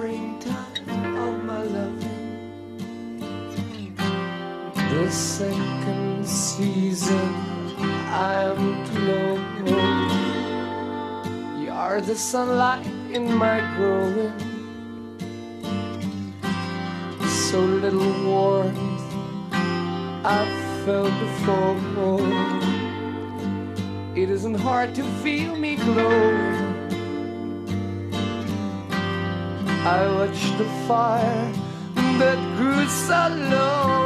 springtime of my loving. The second season I'm glowing. You are the sunlight in my growing. So little warmth I've felt before. It isn't hard to feel me glowing. I watched the fire that grew so low.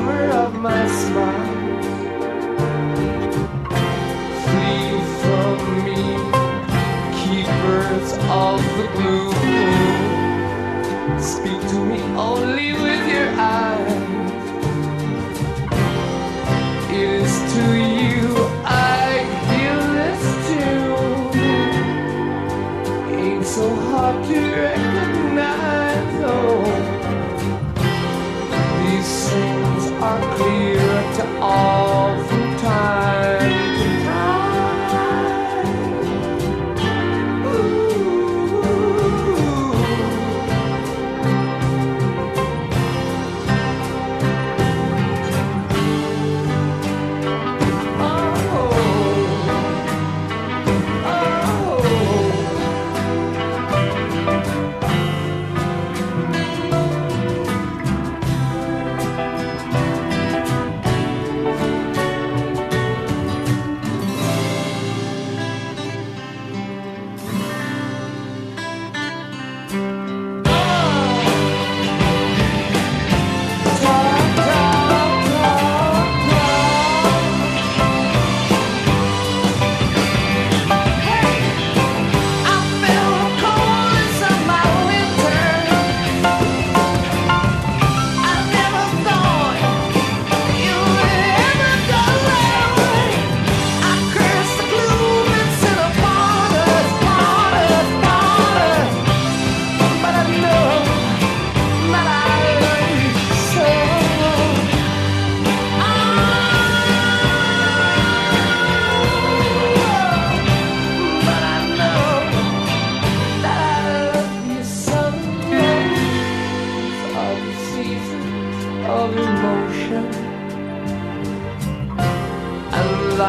Summer of my smile. Flee from me, keepers of the gloom. Speak to me only with your eyes. It is to you I give this tune. Ain't so hard to recognize, oh. These are clear to all from time to time.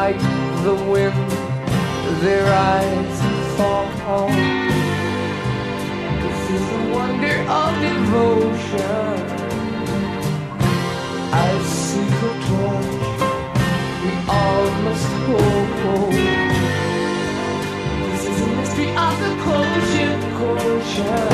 like the wind, they rise and fall. This is the wonder of devotion. I see the torch we all must hold. This is the mystery of the closure, closure.